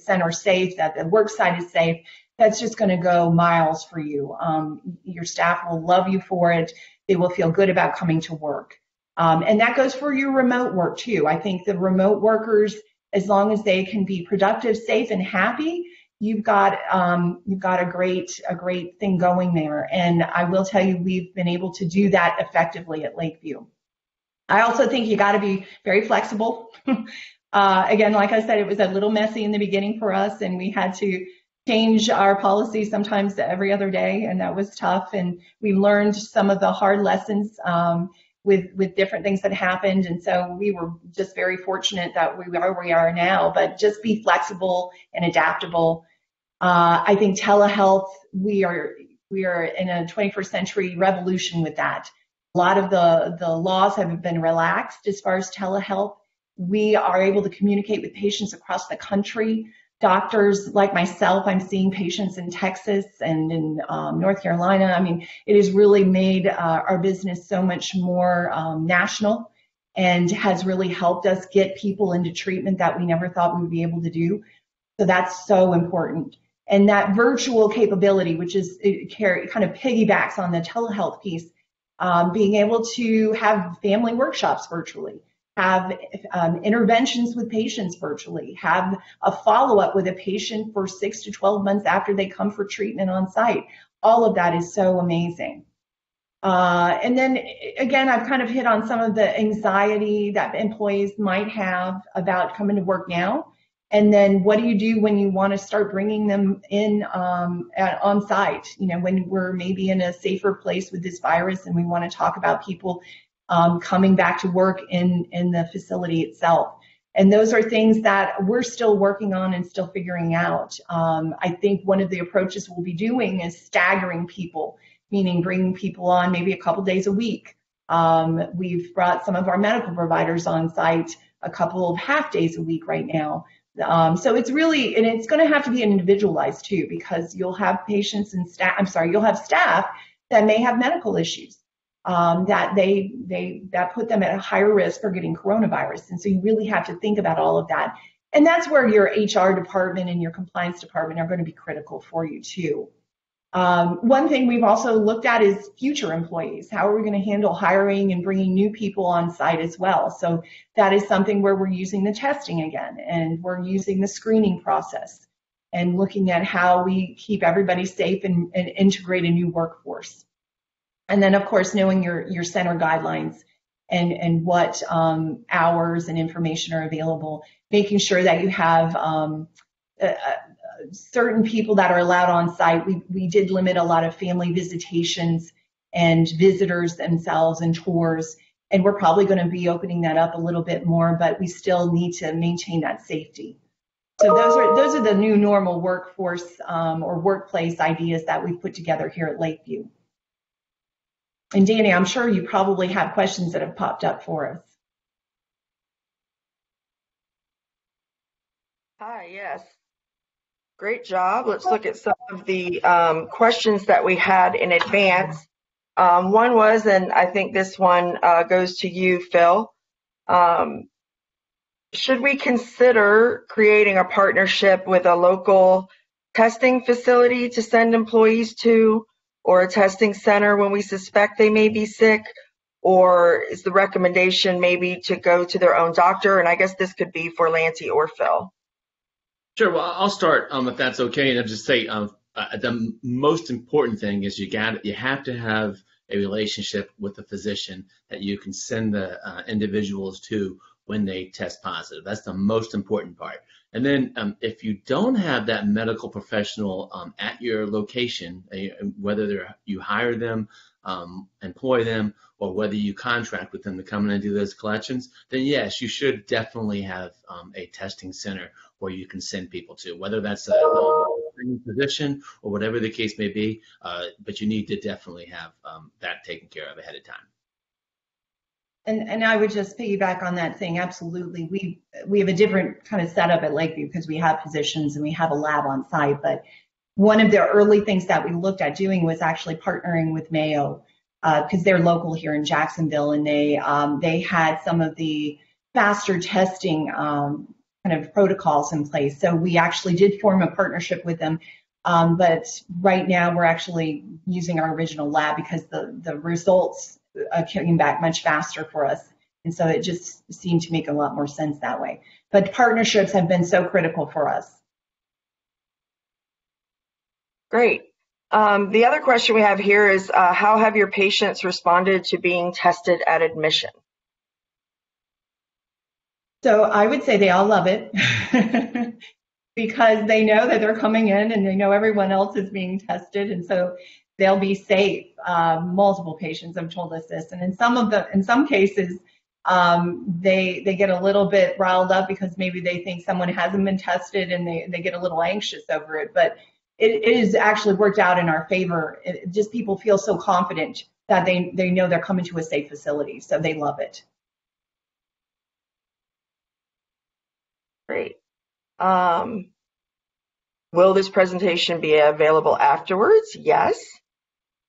center safe, that the work site is safe, that's just going to go miles for you. Um, your staff will love you for it. They will feel good about coming to work. Um, and that goes for your remote work too. I think the remote workers, as long as they can be productive, safe, and happy, you've got um, you've got a great a great thing going there. And I will tell you, we've been able to do that effectively at Lakeview. I also think you got to be very flexible. Uh, again, like I said, it was a little messy in the beginning for us, and we had to change our policy sometimes every other day, and that was tough. And we learned some of the hard lessons um, with with different things that happened, and so we were just very fortunate that we are where we are now. But just be flexible and adaptable. Uh, I think telehealth, we are we are in a 21st century revolution with that. A lot of the the laws have been relaxed as far as telehealth we are able to communicate with patients across the country. Doctors like myself, I'm seeing patients in Texas and in um, North Carolina. I mean, it has really made uh, our business so much more um, national and has really helped us get people into treatment that we never thought we would be able to do. So that's so important. And that virtual capability, which is kind of piggybacks on the telehealth piece, um, being able to have family workshops virtually have um, interventions with patients virtually, have a follow up with a patient for six to 12 months after they come for treatment on site. All of that is so amazing. Uh, and then again, I've kind of hit on some of the anxiety that employees might have about coming to work now. And then what do you do when you want to start bringing them in um, at, on site? You know, when we're maybe in a safer place with this virus and we want to talk about people um, coming back to work in, in the facility itself. And those are things that we're still working on and still figuring out. Um, I think one of the approaches we'll be doing is staggering people, meaning bringing people on maybe a couple days a week. Um, we've brought some of our medical providers on site a couple of half days a week right now. Um, so it's really, and it's going to have to be individualized too, because you'll have patients and staff, I'm sorry, you'll have staff that may have medical issues um, that they they that put them at a higher risk for getting coronavirus. And so you really have to think about all of that. And that's where your HR department and your compliance department are going to be critical for you too. Um, one thing we've also looked at is future employees. How are we going to handle hiring and bringing new people on site as well? So that is something where we're using the testing again, and we're using the screening process, and looking at how we keep everybody safe and, and integrate a new workforce. And then, of course, knowing your, your center guidelines and, and what um, hours and information are available, making sure that you have um, certain people that are allowed on site. We, we did limit a lot of family visitations and visitors themselves and tours. And we're probably going to be opening that up a little bit more, but we still need to maintain that safety. So those are those are the new normal workforce um, or workplace ideas that we've put together here at Lakeview. And Danny, I'm sure you probably have questions that have popped up for us. Hi, yes. Great job. Let's look at some of the um, questions that we had in advance. Um, one was, and I think this one uh, goes to you, Phil. Um, should we consider creating a partnership with a local testing facility to send employees to? Or a testing center when we suspect they may be sick? Or is the recommendation maybe to go to their own doctor? And I guess this could be for Lanty or Phil. Sure. Well, I'll start um, if that's okay, and I'll just say um, uh, the most important thing is you got you have to have a relationship with the physician that you can send the uh, individuals to when they test positive. That's the most important part. And then um, if you don't have that medical professional um, at your location, uh, whether you hire them, um, employ them, or whether you contract with them to come in and do those collections, then yes, you should definitely have um, a testing center where you can send people to, whether that's a um, physician or whatever the case may be. Uh, but you need to definitely have um, that taken care of ahead of time. And, and I would just piggyback on that saying absolutely. We we have a different kind of setup at Lakeview because we have positions and we have a lab on site. But one of the early things that we looked at doing was actually partnering with Mayo because uh, they're local here in Jacksonville and they um, they had some of the faster testing um, kind of protocols in place. So we actually did form a partnership with them. Um, but right now we're actually using our original lab because the the results uh, came back much faster for us. And so it just seemed to make a lot more sense that way. But partnerships have been so critical for us. Great. Um, the other question we have here is uh, how have your patients responded to being tested at admission? So I would say they all love it because they know that they're coming in and they know everyone else is being tested, and so they'll be safe. Uh, multiple patients have told us this, and in some of the in some cases, um, they they get a little bit riled up because maybe they think someone hasn't been tested and they they get a little anxious over it, but it, it has actually worked out in our favor. It, just people feel so confident that they they know they're coming to a safe facility, so they love it. Great. Um, will this presentation be available afterwards? Yes.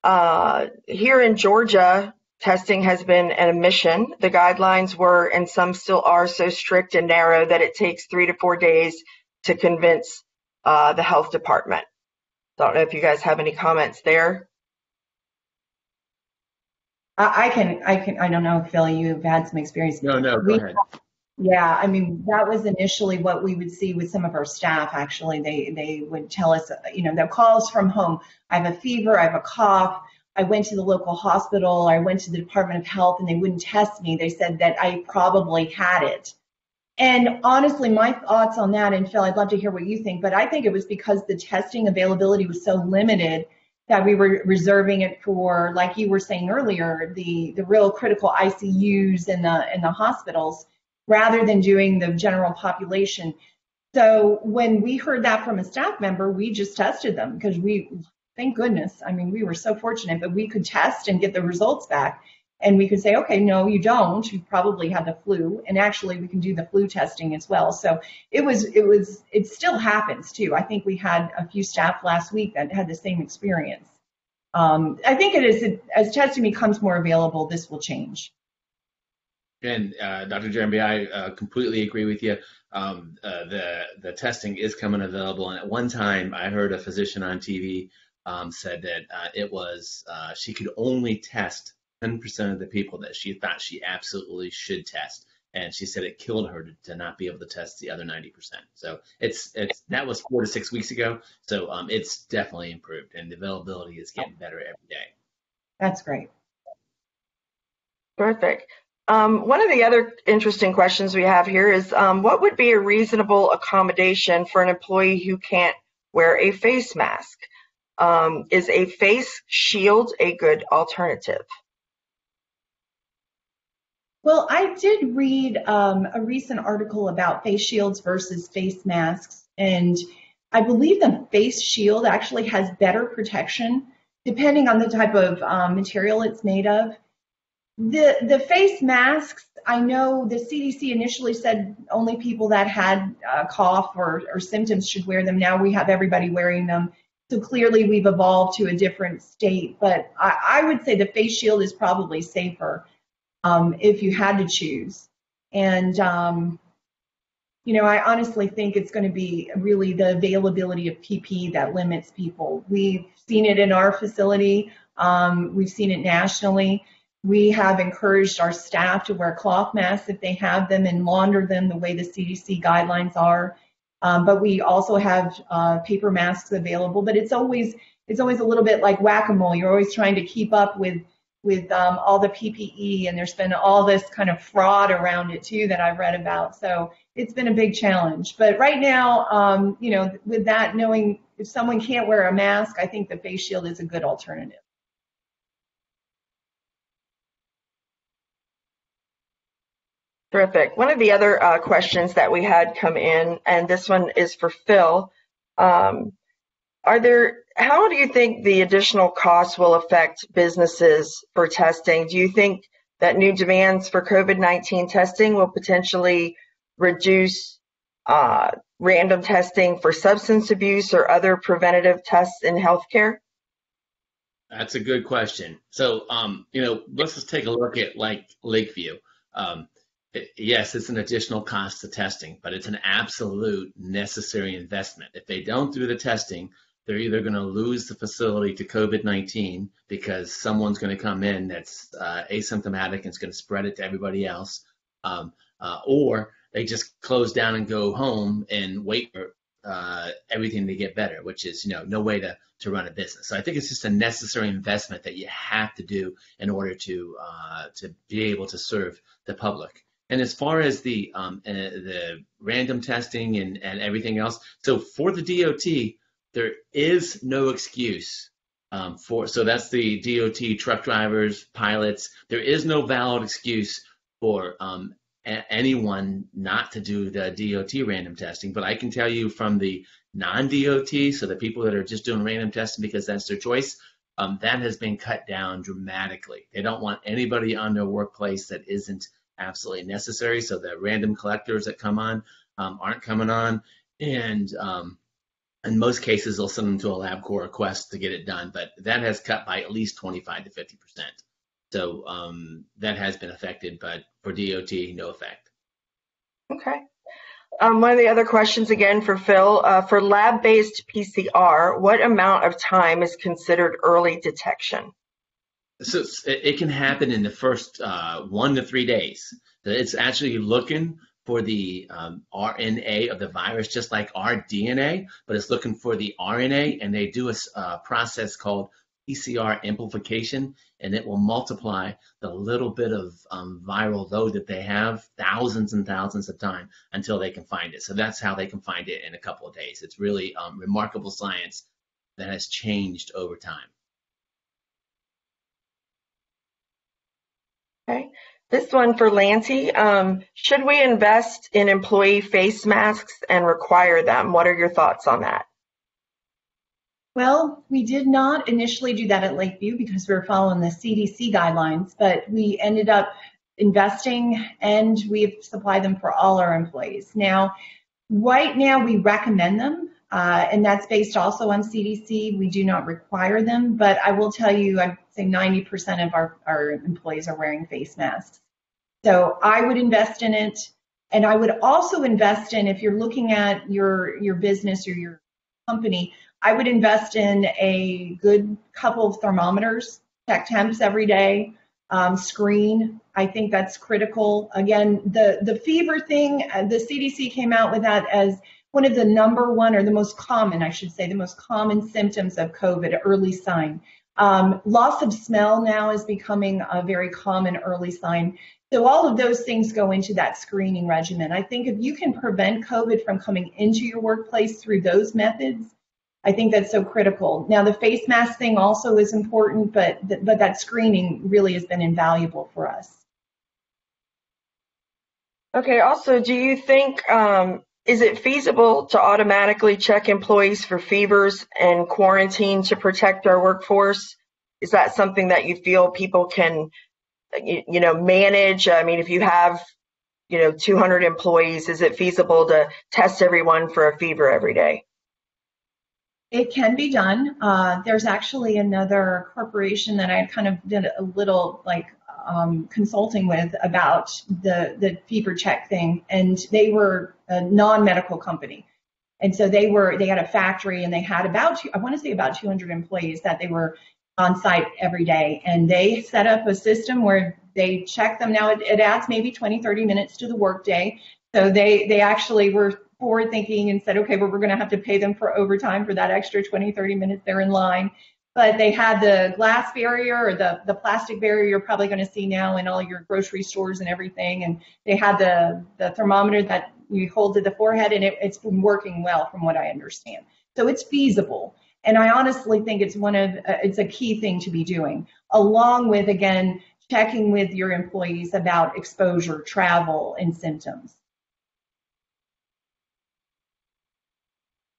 Uh, here in Georgia, testing has been an admission. The guidelines were, and some still are, so strict and narrow that it takes three to four days to convince uh, the health department. I don't know if you guys have any comments there. I, I can, I can, I don't know, Phil, you've had some experience. No, no, go We- ahead. Yeah, I mean, that was initially what we would see with some of our staff, actually. They, they would tell us, you know, they'll call us from home. I have a fever, I have a cough. I went to the local hospital, I went to the Department of Health, and they wouldn't test me. They said that I probably had it. And honestly, my thoughts on that, and Phil, I'd love to hear what you think, but I think it was because the testing availability was so limited that we were reserving it for, like you were saying earlier, the, the real critical ICUs and the, and the hospitals rather than doing the general population. So when we heard that from a staff member, we just tested them because we, thank goodness, I mean, we were so fortunate, but we could test and get the results back. And we could say, okay, no, you don't. You probably had the flu. And actually, we can do the flu testing as well. So it was, it was, it still happens too. I think we had a few staff last week that had the same experience. Um, I think it is, as testing becomes more available, this will change. And uh, Dr. Jeremy, I uh, completely agree with you. Um, uh, the the testing is coming available, and at one time I heard a physician on TV um, said that uh, it was uh, she could only test 10% of the people that she thought she absolutely should test, and she said it killed her to, to not be able to test the other 90%. So it's it's that was four to six weeks ago. So um, it's definitely improved, and the availability is getting better every day. That's great. Terrific. Um, one of the other interesting questions we have here is um, what would be a reasonable accommodation for an employee who can't wear a face mask? Um, is a face shield a good alternative? Well, I did read um, a recent article about face shields versus face masks, and I believe the face shield actually has better protection depending on the type of um, material it's made of. The the face masks, I know the CDC initially said only people that had a cough or, or symptoms should wear them. Now we have everybody wearing them. So clearly we've evolved to a different state. But I, I would say the face shield is probably safer um, if you had to choose. And um, you know, I honestly think it's going to be really the availability of pp that limits people. We've seen it in our facility. Um, we've seen it nationally. We have encouraged our staff to wear cloth masks if they have them and launder them the way the CDC guidelines are. Um, but we also have uh, paper masks available. But it's always it's always a little bit like whack-a-mole. You're always trying to keep up with with um, all the PPE, and there's been all this kind of fraud around it too that I've read about. So it's been a big challenge. But right now, um, you know, with that, knowing if someone can't wear a mask, I think the face shield is a good alternative. Terrific. One of the other uh, questions that we had come in, and this one is for Phil. Um, are there, how do you think the additional costs will affect businesses for testing? Do you think that new demands for COVID-19 testing will potentially reduce uh, random testing for substance abuse or other preventative tests in healthcare? That's a good question. So, um, you know, let's just take a look at like Lakeview. Um, yes, it's an additional cost to testing, but it's an absolute necessary investment. If they don't do the testing, they're either going to lose the facility to COVID-19 because someone's going to come in that's uh, asymptomatic and is going to spread it to everybody else, um, uh, or they just close down and go home and wait for uh, everything to get better, which is you know no way to to run a business. So I think it's just a necessary investment that you have to do in order to uh, to be able to serve the public. And as far as the um, uh, the random testing and, and everything else, so for the DOT, there is no excuse um, for. So that's the DOT truck drivers, pilots. There is no valid excuse for um, anyone not to do the DOT random testing. But I can tell you from the non-DOT, so the people that are just doing random testing because that's their choice, um, that has been cut down dramatically. They don't want anybody on their workplace that isn't absolutely necessary. So the random collectors that come on um, aren't coming on, and um, in most cases they'll send them to a LabCorp request to get it done. But that has cut by at least 25 to 50 percent. So um, that has been affected, but for DOT, no effect. Okay. Um, one of the other questions again for Phil, uh, for lab-based PCR, what amount of time is considered early detection? So it, can happen in the first uh, one to three days. It's actually looking for the um, RNA of the virus, just like our DNA, but it's looking for the RNA, and they do a, a process called PCR amplification, and it will multiply the little bit of um, viral load that they have thousands and thousands of times until they can find it. So that's how they can find it in a couple of days. It's really um, remarkable science that has changed over time. Okay. This one for Lancy. Um, should we invest in employee face masks and require them? What are your thoughts on that? Well, we did not initially do that at Lakeview because we were following the CDC guidelines, but we ended up investing and we've supplied them for all our employees. Now, right now we recommend them, uh, and that's based also on CDC. We do not require them, but I will tell you, I'd say 90% of our, our employees are wearing face masks. So I would invest in it. And I would also invest in, if you're looking at your, your business or your company, I would invest in a good couple of thermometers, check temps every day, um, screen. I think that's critical. Again, the, the fever thing, uh, the CDC came out with that as one of the number one or the most common, I should say, the most common symptoms of COVID, early sign. Um, loss of smell now is becoming a very common early sign. So all of those things go into that screening regimen. I think if you can prevent COVID from coming into your workplace through those methods, I think that's so critical. Now, the face mask thing also is important, but but that screening really has been invaluable for us. Okay. Also, do you think um, is it feasible to automatically check employees for fevers and quarantine to protect our workforce? Is that something that you feel people can, you, know, manage? I mean, if you have, you know, 200 employees, is it feasible to test everyone for a fever every day? It can be done. Uh, there's actually another corporation that I kind of did a little like um, consulting with about the the fever check thing, and they were a non-medical company, and so they were they had a factory and they had about I want to say about 200 employees that they were on site every day, and they set up a system where they check them. Now it, it adds maybe 20 30 minutes to the workday, so they they actually were forward thinking and said, okay, well, we're going to have to pay them for overtime for that extra 20, 30 minutes they're in line. But they had the glass barrier or the, the plastic barrier you're probably going to see now in all your grocery stores and everything. And they had the, the thermometer that you hold to the forehead, and it, it's been working well from what I understand. So it's feasible. And I honestly think it's one of uh, it's a key thing to be doing, along with again checking with your employees about exposure, travel, and symptoms.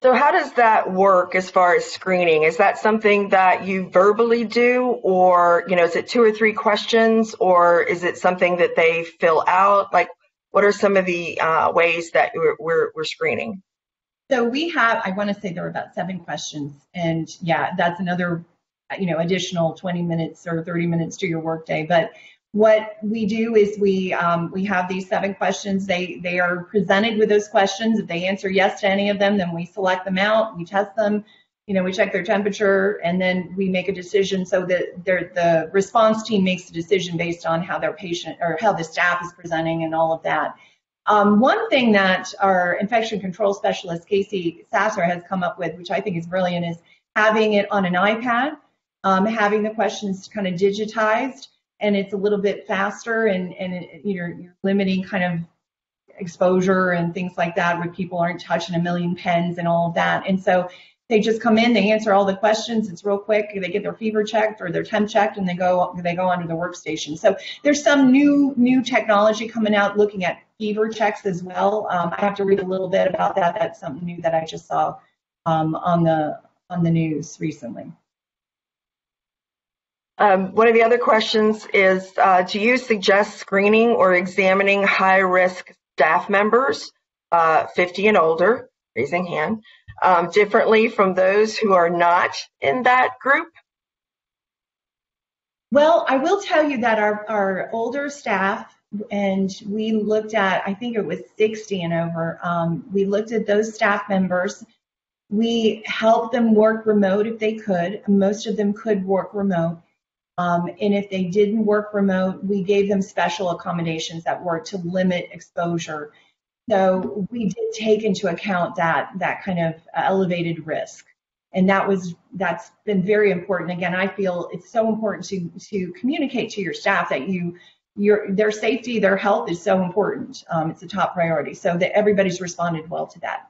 So how does that work as far as screening? Is that something that you verbally do or, you know, is it two or three questions or is it something that they fill out? Like what are some of the uh, ways that we're, we're, we're screening? So we have, I want to say there were about seven questions and yeah, that's another, you know, additional 20 minutes or 30 minutes to your workday. But what we do is we um, we have these seven questions. They they are presented with those questions. If they answer yes to any of them, then we select them out. We test them. You know, we check their temperature, and then we make a decision. So that the response team makes a decision based on how their patient or how the staff is presenting and all of that. Um, one thing that our infection control specialist Casey Sasser has come up with, which I think is brilliant, is having it on an iPad, um, having the questions kind of digitized and it's a little bit faster and, and it, you're, you're limiting kind of exposure and things like that where people aren't touching a million pens and all of that. And so they just come in, they answer all the questions. It's real quick. They get their fever checked or their temp checked, and they go they go onto the workstation. So there's some new new technology coming out looking at fever checks as well. Um, I have to read a little bit about that. That's something new that I just saw um, on the on the news recently. Um, one of the other questions is, uh, do you suggest screening or examining high-risk staff members, uh, 50 and older, raising hand, um, differently from those who are not in that group? Well, I will tell you that our, our older staff, and we looked at, I think it was 60 and over, um, we looked at those staff members. We helped them work remote if they could. Most of them could work remote. Um, and if they didn't work remote, we gave them special accommodations that were to limit exposure. So we did take into account that that kind of elevated risk, and that was that's been very important. Again, I feel it's so important to to communicate to your staff that you your their safety, their health is so important. Um, it's a top priority. So that everybody's responded well to that.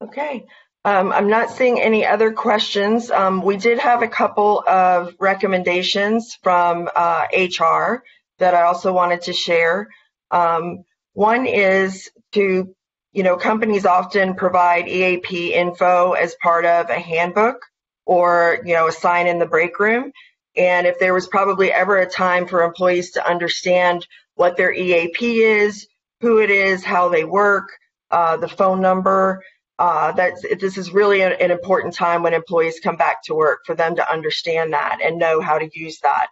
Okay. Um, I'm not seeing any other questions. Um, we did have a couple of recommendations from uh, HR that I also wanted to share. Um, one is to, you know, companies often provide EAP info as part of a handbook or, you know, a sign in the break room. And if there was probably ever a time for employees to understand what their EAP is, who it is, how they work, uh, the phone number, uh, that this is really an, an important time when employees come back to work for them to understand that and know how to use that.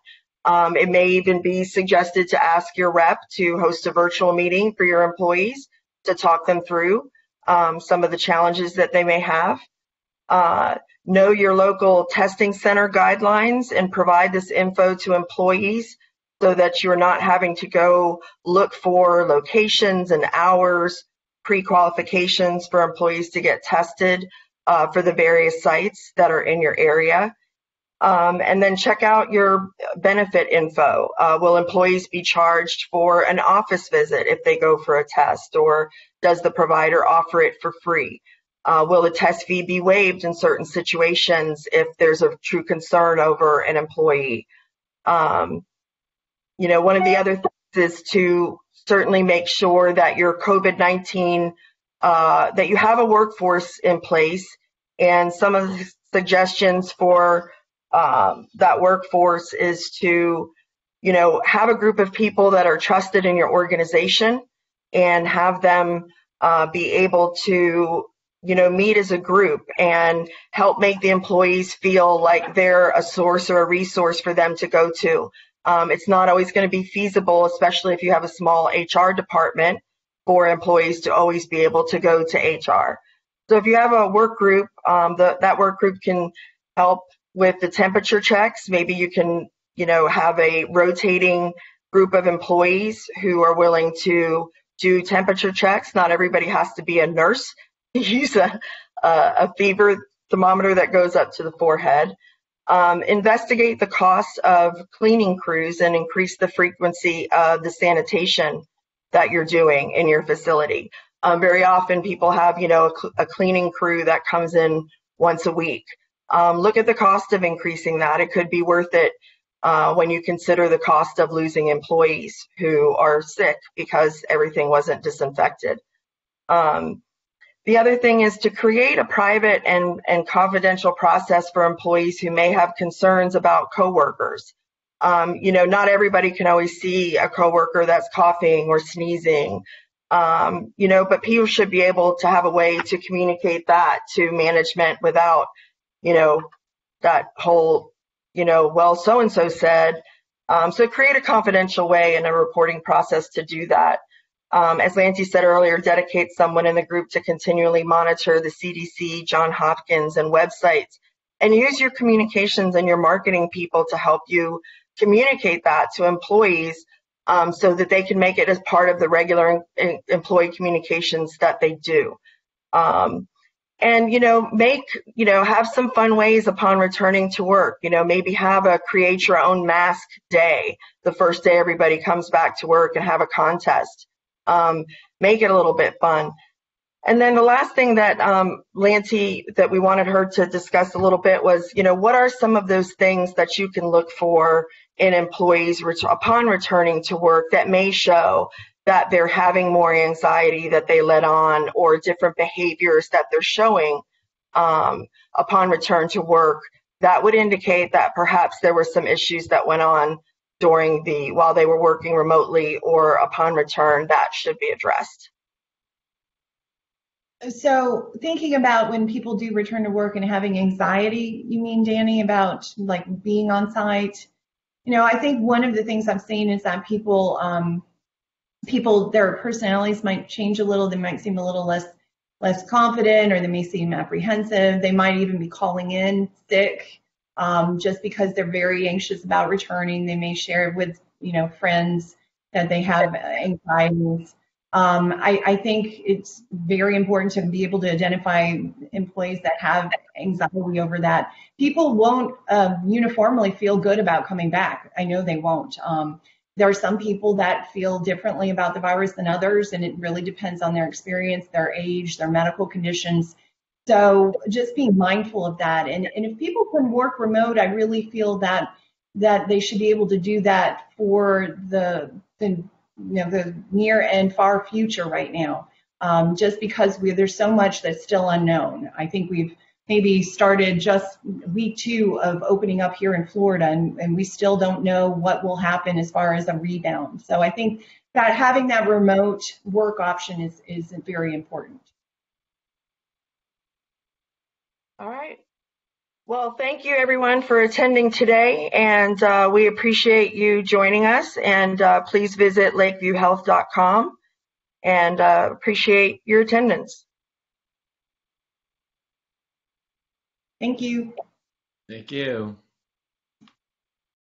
Um, it may even be suggested to ask your rep to host a virtual meeting for your employees to talk them through um, some of the challenges that they may have. Uh, know your local testing center guidelines and provide this info to employees so that you're not having to go look for locations and hours pre-qualifications for employees to get tested uh, for the various sites that are in your area. Um, and then check out your benefit info. Uh, will employees be charged for an office visit if they go for a test, or does the provider offer it for free? Uh, will the test fee be waived in certain situations if there's a true concern over an employee? Um, you know, one of the other things is to certainly make sure that your COVID-19, uh, that you have a workforce in place and some of the suggestions for um, that workforce is to, you know, have a group of people that are trusted in your organization and have them uh, be able to, you know, meet as a group and help make the employees feel like they're a source or a resource for them to go to. Um, it's not always going to be feasible, especially if you have a small HR department, for employees to always be able to go to HR. So if you have a work group, um, the, that work group can help with the temperature checks. Maybe you can, you know, have a rotating group of employees who are willing to do temperature checks. Not everybody has to be a nurse to use a, a, a fever thermometer that goes up to the forehead. Um, investigate the cost of cleaning crews and increase the frequency of the sanitation that you're doing in your facility. Um, very often people have, you know, a, a, cleaning crew that comes in once a week. Um, look at the cost of increasing that. It could be worth it uh, when you consider the cost of losing employees who are sick because everything wasn't disinfected. Um, the other thing is to create a private and, and confidential process for employees who may have concerns about coworkers. Um, you know, not everybody can always see a coworker that's coughing or sneezing. Um, you know, but people should be able to have a way to communicate that to management without, you know, that whole, you know, well, so and so said. Um, so create a confidential way and a reporting process to do that um, as Lancy said earlier, dedicate someone in the group to continually monitor the CDC, John Hopkins, and websites, and use your communications and your marketing people to help you communicate that to employees um, so that they can make it as part of the regular employee communications that they do. Um, and you know make you know have some fun ways upon returning to work you know maybe have a create your own mask day the first day everybody comes back to work and have a contest um, make it a little bit fun. And then the last thing that um, Lancy that we wanted her to discuss a little bit was you know what are some of those things that you can look for in employees ret- upon returning to work that may show that they're having more anxiety that they let on or different behaviors that they're showing um, upon return to work? That would indicate that perhaps there were some issues that went on during the while they were working remotely or upon return that should be addressed So thinking about when people do return to work and having anxiety, you mean, Danny, about like being on site? You know, I think one of the things I've seen is that people, um, people, their personalities might change a little. They might seem a little less, less confident, or they may seem apprehensive. They might even be calling in sick, um, just because they're very anxious about returning. They may share with, you know, friends that they have anxieties. Um, I, I think it's very important to be able to identify employees that have anxiety over that. People won't uh, uniformly feel good about coming back. I know they won't. Um, there are some people that feel differently about the virus than others, and it really depends on their experience, their age, their medical conditions. So just being mindful of that. And, and if people can work remote, I really feel that that they should be able to do that for the the you know the near and far future right now. Um, just because we, there's so much that's still unknown. I think we've maybe started just week two of opening up here in Florida, and, and we still don't know what will happen as far as a rebound. So I think that having that remote work option is is very important. All right well thank you everyone for attending today and uh, we appreciate you joining us and uh, please visit lakeviewhealth.com and uh, appreciate your attendance Thank you. Thank you.